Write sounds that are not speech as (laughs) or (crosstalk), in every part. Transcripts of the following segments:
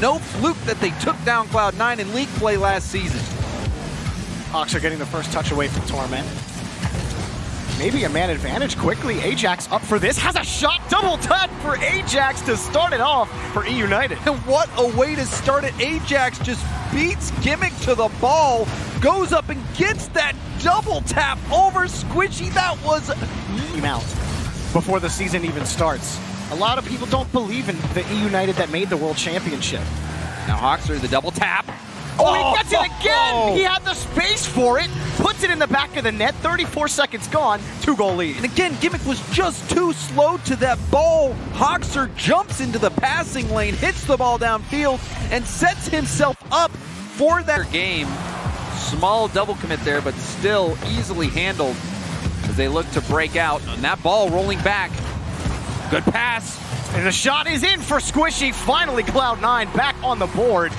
No fluke that they took down Cloud9 in league play last season. Hawks are getting the first touch away from Torment. Maybe a man advantage quickly. Ajax up for this. Has a shot. Double tap for Ajax to start it off for E United. And what a way to start it. Ajax just beats Gimmick to the ball, goes up and gets that double tap over Squishy. That was out before the season even starts. A lot of people don't believe in the E United that made the World Championship. Now Hawks are the double tap. Oh, he oh, gets it again! Oh. He had the space for it, puts it in the back of the net, 34 seconds gone, two-goal lead. And again, Gimmick was just too slow to that ball. Hockser jumps into the passing lane, hits the ball downfield, and sets himself up for that game. Small double commit there, but still easily handled as they look to break out. And that ball rolling back. Good pass. And the shot is in for Squishy. Finally, Cloud9 back on the board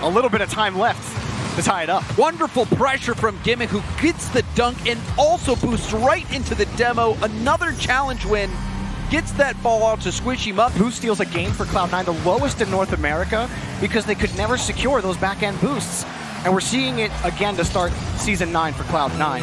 a little bit of time left to tie it up. Wonderful pressure from Gimmick, who gets the dunk and also boosts right into the demo. Another challenge win. Gets that ball out to Squishy Muff. Boost steals a game for Cloud9, the lowest in North America, because they could never secure those back-end boosts. And we're seeing it again to start Season 9 for Cloud9.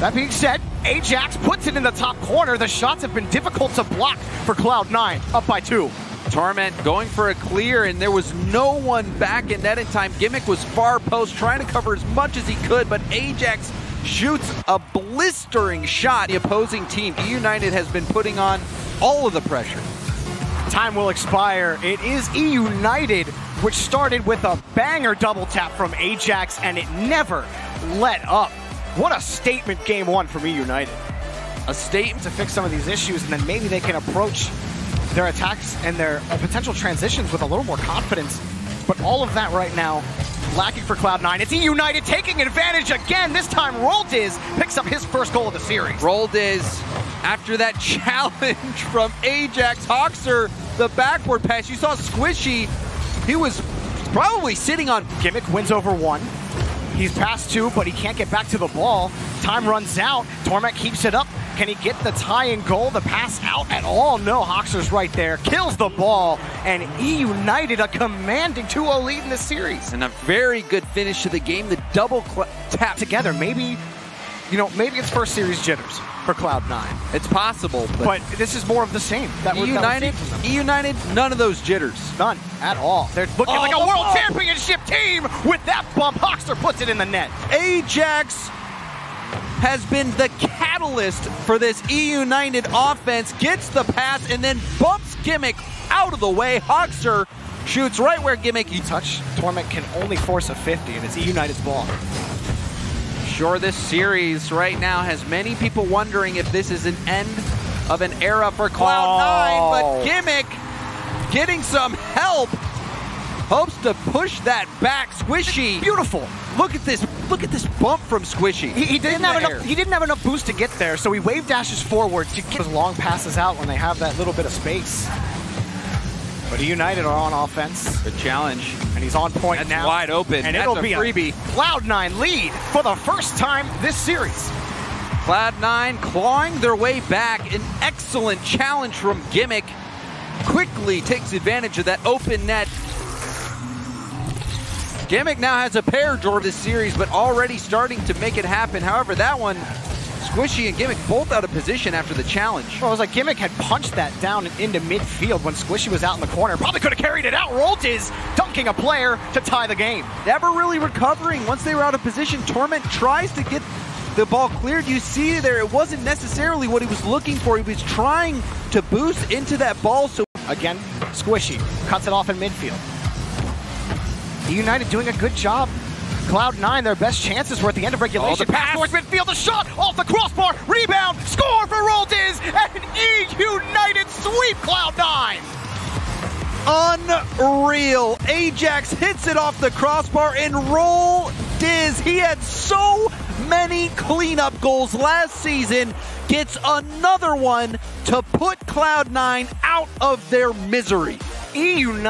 That being said, Ajax puts it in the top corner. The shots have been difficult to block for Cloud9, up by two. Torment going for a clear, and there was no one back in net in time. Gimmick was far post, trying to cover as much as he could, but Ajax shoots a blistering shot. The opposing team, E United, has been putting on all of the pressure. Time will expire. It is E United, which started with a banger double tap from Ajax, and it never let up. What a statement game one from E United. A statement to fix some of these issues, and then maybe they can approach their attacks and their uh, potential transitions with a little more confidence. But all of that right now lacking for Cloud9. It's E United taking advantage again. This time Roll Dizz picks up his first goal of the series. Roll Dizz, after that (laughs) challenge from Ajax Hockser, the backward pass. You saw Squishy. He was probably sitting on. Gimmick wins over one. He's past two, but he can't get back to the ball. Time runs out. Torment keeps it up. Can he get the tie and goal, the pass out at all? No, Hockser's right there, kills the ball, and E United a commanding 2-0 lead in the series. And a very good finish to the game, the double tap. Together, maybe, you know, maybe it's first series jitters for Cloud9. It's possible, but, but, this is more of the same. That E United, E United, none of those jitters. None at all. They're looking oh, like a world championship team with that bump. Hockser puts it in the net. Ajax has been the catalyst for this E United offense. Gets the pass and then bumps Gimmick out of the way. Hockser shoots right where Gimmick. You touch, Torment can only force a 50, and it's E United's ball. Sure, this series right now has many people wondering if this is an end of an era for Cloud9, oh. but Gimmick getting some help hopes to push that back. Squishy. Beautiful. Look at this. Look at this bump from Squishy. He, he didn't have enough. He didn't have enough boost to get there, so he wave dashes forward to get those long passes out when they have that little bit of space. But United are on offense. Good challenge. And he's on point That's now. wide open. And That's it'll a be freebie. a Cloud9 lead for the first time this series. Cloud9 clawing their way back. An excellent challenge from Gimmick. Quickly takes advantage of that open net Gimmick now has a pair draw this series, but already starting to make it happen. However, that one, Squishy and Gimmick both out of position after the challenge. Well, it was like Gimmick had punched that down into midfield when Squishy was out in the corner. Probably could have carried it out. Roll Dizz dunking a player to tie the game. Never really recovering. Once they were out of position, Torment tries to get the ball cleared. You see there, it wasn't necessarily what he was looking for. He was trying to boost into that ball. So Again, Squishy cuts it off in midfield. The United doing a good job. Cloud9, their best chances were at the end of regulation. Oh, the pass towards midfield, the shot off the crossbar, rebound, score for Roll Dizz, and E United sweep Cloud9. Unreal. Ajax hits it off the crossbar and Roll Dizz. He had so many cleanup goals last season. Gets another one to put Cloud9 out of their misery. E United.